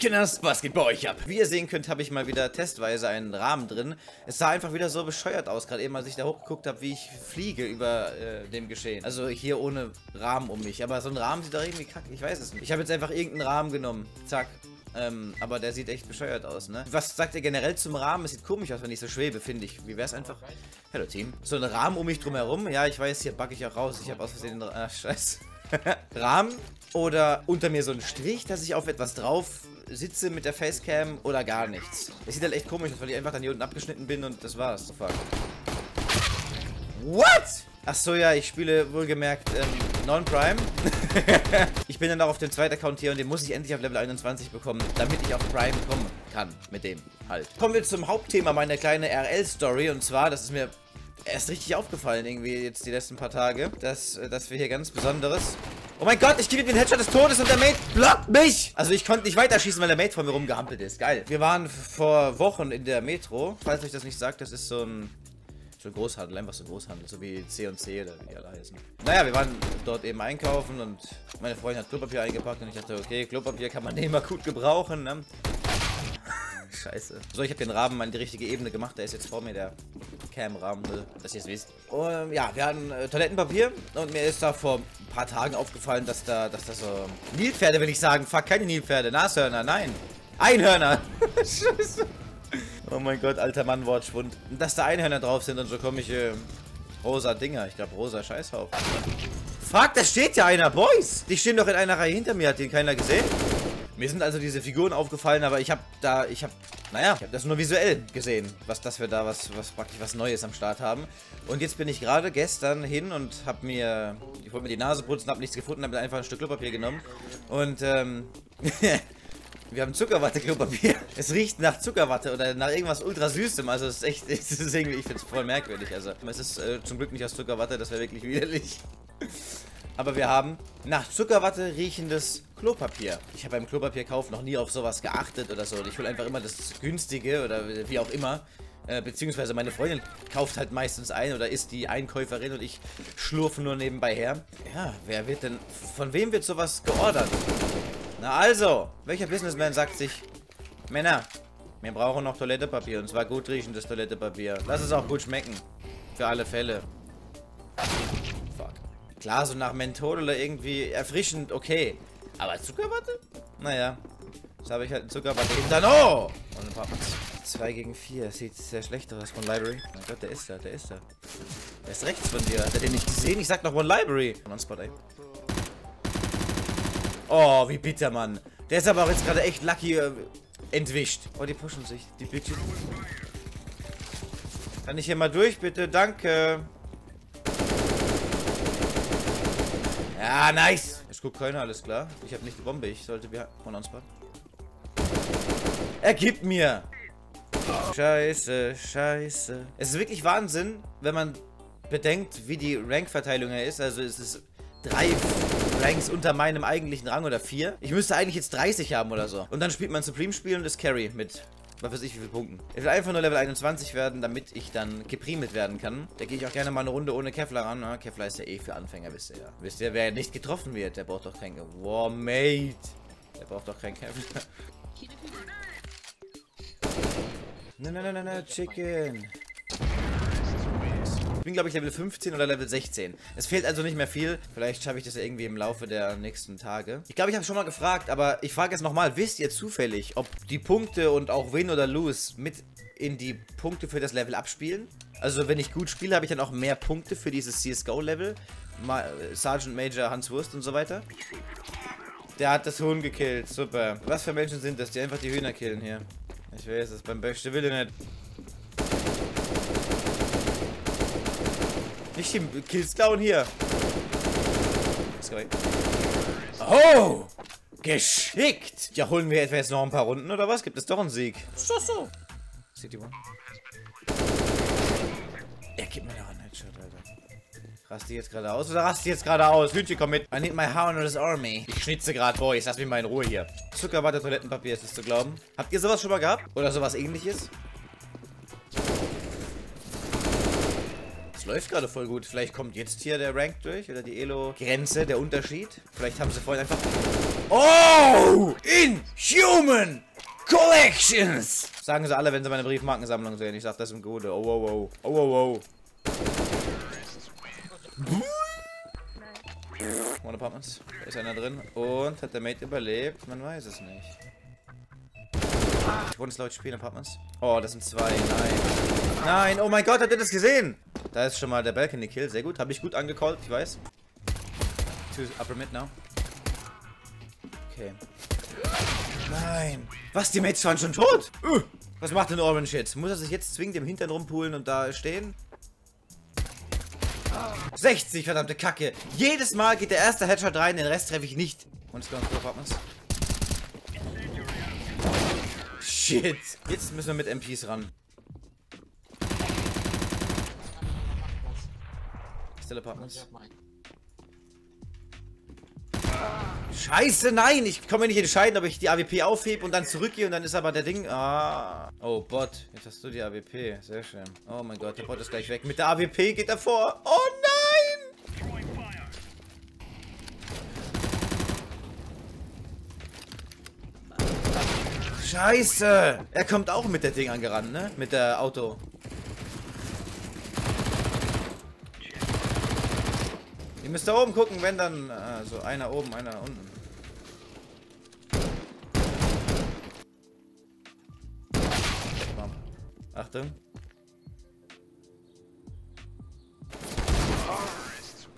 Kinders, was geht bei euch ab? Wie ihr sehen könnt, habe ich mal wieder testweise einen Rahmen drin. Es sah einfach wieder so bescheuert aus, gerade eben, als ich da hochgeguckt habe, wie ich fliege über äh, dem Geschehen. Also hier ohne Rahmen um mich. Aber so ein Rahmen sieht doch irgendwie kacke, ich weiß es nicht. Ich habe jetzt einfach irgendeinen Rahmen genommen. Zack. Ähm, aber der sieht echt bescheuert aus, ne? Was sagt ihr generell zum Rahmen? Es sieht komisch aus, wenn ich so schwebe, finde ich. Wie wäre es einfach... Hallo, Team. So ein Rahmen um mich drumherum. Ja, ich weiß, hier backe ich auch raus. Ich habe aus Versehen... Ah, scheiße. Rahmen oder unter mir so ein Strich, dass ich auf etwas drauf sitze mit der Facecam oder gar nichts. Es sieht halt echt komisch aus, weil ich einfach dann hier unten abgeschnitten bin und das war's. Fuck. What? Achso, ja, ich spiele wohlgemerkt ähm, Non-Prime. ich bin dann auch auf dem zweiten Account hier und den muss ich endlich auf Level 21 bekommen, damit ich auf Prime kommen kann. Mit dem halt. Kommen wir zum Hauptthema meiner kleinen RL-Story und zwar, das ist mir erst richtig aufgefallen irgendwie jetzt die letzten paar Tage, dass, äh, dass wir hier ganz Besonderes... Oh mein Gott, ich gebe den Headshot des Todes und der Mate blockt mich! Also ich konnte nicht weiterschießen, weil der Mate vor mir rumgehampelt ist. Geil. Wir waren vor Wochen in der Metro. Falls euch das nicht sagt, das ist so ein so ein Großhandel, einfach so ein Großhandel, so wie C&C oder wie die alle heißen. Naja, wir waren dort eben einkaufen und meine Freundin hat Klopapier eingepackt und ich dachte, okay, Klopapier kann man immer gut gebrauchen, ne? Scheiße. So, ich habe den Rahmen mal in die richtige Ebene gemacht. Der ist jetzt vor mir, der Cam-Rahmen, dass ihr es wisst. Und, ja, wir hatten äh, Toilettenpapier und mir ist da vor ein paar Tagen aufgefallen, dass da, dass da so Nilpferde, will ich sagen. Fuck, keine Nilpferde, Nashörner, nein. Einhörner. Scheiße. Oh mein Gott, alter Mann, Wortschwund. Dass da Einhörner drauf sind und so komische rosa Dinger. Ich glaube, rosa Scheißhaufen. Fuck, da steht ja einer, Boys. Die stehen doch in einer Reihe hinter mir. Hat den keiner gesehen? Mir sind also diese Figuren aufgefallen, aber ich habe da, ich habe, naja, ich habe das nur visuell gesehen, was, dass wir da was, was praktisch was Neues am Start haben. Und jetzt bin ich gerade gestern hin und habe mir, ich wollte mir die Nase putzen, habe nichts gefunden, habe einfach ein Stück Klopapier genommen und ähm, wir haben Zuckerwatte-Klopapier. Es riecht nach Zuckerwatte oder nach irgendwas ultra süßem. Also es ist echt, es ist irgendwie, ich finde es voll merkwürdig. Also es ist äh, zum Glück nicht aus Zuckerwatte, das wäre wirklich widerlich. Aber wir haben nach Zuckerwatte riechendes Klopapier. Ich habe beim Klopapierkauf noch nie auf sowas geachtet oder so. Ich will einfach immer das günstige oder wie auch immer. Äh, beziehungsweise meine Freundin kauft halt meistens ein oder ist die Einkäuferin und ich schlurfe nur nebenbei her. Ja, wer wird denn... Von wem wird sowas geordert? Na also, welcher Businessman sagt sich, Männer, wir brauchen noch Toilettepapier und zwar gut riechendes Toilettepapier. Lass es auch gut schmecken. Für alle Fälle. Fuck. Klar, so nach Menthol oder irgendwie erfrischend, okay. Aber Zuckerwatte? Naja. Jetzt habe ich halt Zuckerwatte hinter. Oh! Und ein paar 2 gegen 4. Sieht sehr schlecht aus von Library. Mein Gott, der ist da, der ist da. Der ist rechts von dir. Hat er den nicht gesehen? Ich sag noch One Library. On Spot, ey. Oh, wie bitter, Mann. Der ist aber auch jetzt gerade echt lucky äh, entwischt. Oh, die pushen sich. Die Bitches. Kann ich hier mal durch, bitte? Danke. Ja, nice. Es guckt keiner, alles klar. Ich habe nicht die Bombe. Ich sollte wir von uns Er gibt mir. Scheiße, scheiße. Es ist wirklich Wahnsinn, wenn man bedenkt, wie die Rankverteilung hier ist. Also es ist drei Ranks unter meinem eigentlichen Rang oder vier. Ich müsste eigentlich jetzt 30 haben oder so. Und dann spielt man Supreme-Spiel und ist Carry mit was weiß ich wie viele Punkten. Ich will einfach nur Level 21 werden, damit ich dann geprimet werden kann. Da gehe ich auch gerne mal eine Runde ohne Kevlar ran. Na, Kevlar ist ja eh für Anfänger, wisst ihr ja. Wisst ihr, wer nicht getroffen wird, der braucht doch kein... Wow, Mate. Der braucht doch kein Kevlar. Na, na, na, na, Chicken. Bin, glaube ich, Level 15 oder Level 16. Es fehlt also nicht mehr viel. Vielleicht schaffe ich das ja irgendwie im Laufe der nächsten Tage. Ich glaube, ich habe schon mal gefragt, aber ich frage jetzt nochmal. Wisst ihr zufällig, ob die Punkte und auch Win oder Lose mit in die Punkte für das Level abspielen? Also, wenn ich gut spiele, habe ich dann auch mehr Punkte für dieses CSGO-Level. Sergeant Major Hans Wurst und so weiter. Der hat das Huhn gekillt. Super. Was für Menschen sind das, die einfach die Hühner killen hier? Ich weiß es beim besten Wille nicht. Nicht die Kills klauen hier. Oh! Geschickt! Ja, holen wir etwa jetzt noch ein paar Runden oder was? Gibt es doch einen Sieg? So, so. City One. Er gibt mir noch einen Headshot, Alter. Rast die jetzt gerade aus oder rast die jetzt gerade aus? Hühnchen, komm mit. I need my harness army. Ich schnitze gerade, Boys. Lass mich mal in Ruhe hier. Zuckerwatte, Toilettenpapier ist es zu glauben. Habt ihr sowas schon mal gehabt? Oder sowas ähnliches? Läuft gerade voll gut. Vielleicht kommt jetzt hier der Rank durch oder die Elo-Grenze, der Unterschied. Vielleicht haben sie vorhin einfach Oh! Inhuman Collections! Sagen sie alle, wenn sie meine Briefmarkensammlung sehen. Ich sag das im Gute. Oh, oh, oh. Oh, oh, oh. One Apartments. Da ist einer drin. Und hat der Mate überlebt? Man weiß es nicht. Ich wollte es laut spielen, Apartments. Oh, das sind zwei. Nein. Nein, oh mein Gott, habt ihr das gesehen? Da ist schon mal der Balcony Kill. Sehr gut. Habe ich gut angecallt, ich weiß. Two upper mid now. Okay. Nein. Was, die Mates waren schon tot? Uh, was macht denn Orange jetzt? Muss er sich jetzt zwingend im Hintern rumpulen und da stehen? 60, verdammte Kacke. Jedes Mal geht der erste Headshot rein, den Rest treffe ich nicht. Und es kommt Apartments. Shit. Jetzt müssen wir mit MPs ran. Still Apartments. Scheiße, nein! Ich kann mir nicht entscheiden, ob ich die AWP aufhebe und dann zurückgehe und dann ist aber der Ding... Ah. Oh, Bot. Jetzt hast du die AWP. Sehr schön. Oh mein Gott, der Bot ist gleich weg. Mit der AWP geht er vor. Oh nein! Scheiße! Er kommt auch mit der Ding angerannt, ne? Mit der Auto. Ihr müsst da oben gucken, wenn dann... Also einer oben, einer unten. Achtung.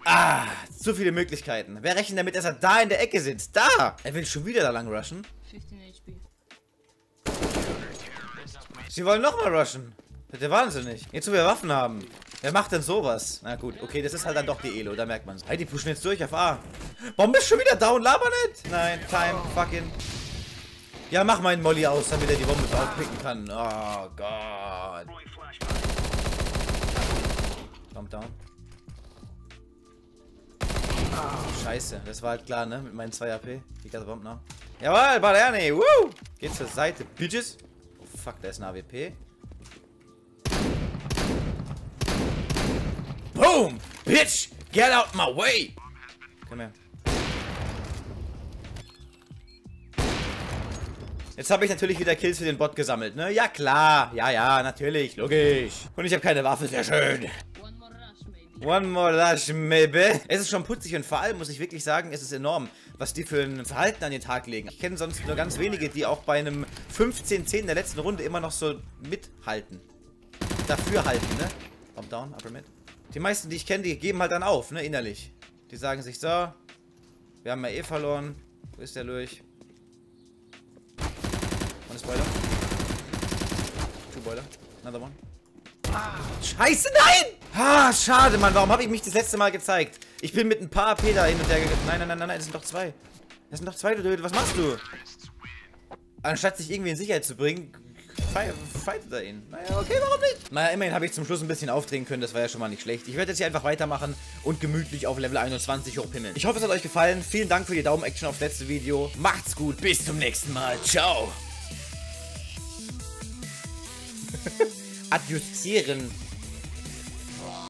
Ah, zu viele Möglichkeiten. Wer rechnet damit, dass er da in der Ecke sitzt? Da! Er will schon wieder da lang rushen. 15 HP. Sie wollen nochmal rushen. Bitte wahnsinnig. Jetzt, wo wir Waffen haben. Wer macht denn sowas? Na gut, okay, das ist halt dann doch die Elo, da merkt man es. Hey, die pushen jetzt durch auf A. Bombe ist schon wieder down, laber nicht! Nein, time, fucking. Ja, mach meinen Molly aus, damit er die Bombe draufpicken kann. Oh Gott. Bomb down. Scheiße, das war halt klar, ne? Mit meinen 2 AP. Die ganze Bombe noch. Jawohl, Balerne, woo! Geht zur Seite, Bitches. Oh fuck, da ist ein AWP. Boom! Bitch! Get out my way! Komm her. Jetzt habe ich natürlich wieder Kills für den Bot gesammelt, ne? Ja klar, ja, ja, natürlich, logisch. Und ich habe keine Waffe, sehr schön. One more rush, maybe. Es ist schon putzig und vor allem muss ich wirklich sagen, es ist enorm, was die für ein Verhalten an den Tag legen. Ich kenne sonst nur ganz wenige, die auch bei einem 15-10 der letzten Runde immer noch so mithalten. Dafür halten, ne? Up down, upper mid. Die meisten, die ich kenne, die geben halt dann auf, ne, innerlich. Die sagen sich so, wir haben ja eh verloren. Wo ist der durch? One Spoiler. Two Boiler. Another one. Ah, Scheiße, nein! Ah, schade, Mann. Warum habe ich mich das letzte Mal gezeigt? Ich bin mit ein paar AP da hin und her gegangen. Nein, nein, nein, nein, nein, das sind doch zwei. Das sind doch zwei, du Dödel. Was machst du? Anstatt sich irgendwie in Sicherheit zu bringen, fightet er ihn. Naja, okay, warum nicht? Naja, immerhin habe ich zum Schluss ein bisschen aufdrehen können. Das war ja schon mal nicht schlecht. Ich werde jetzt hier einfach weitermachen und gemütlich auf Level 21 hochpimmeln. Ich hoffe, es hat euch gefallen. Vielen Dank für die Daumen-Action aufs letzte Video. Macht's gut. Bis zum nächsten Mal. Ciao. Adjustieren.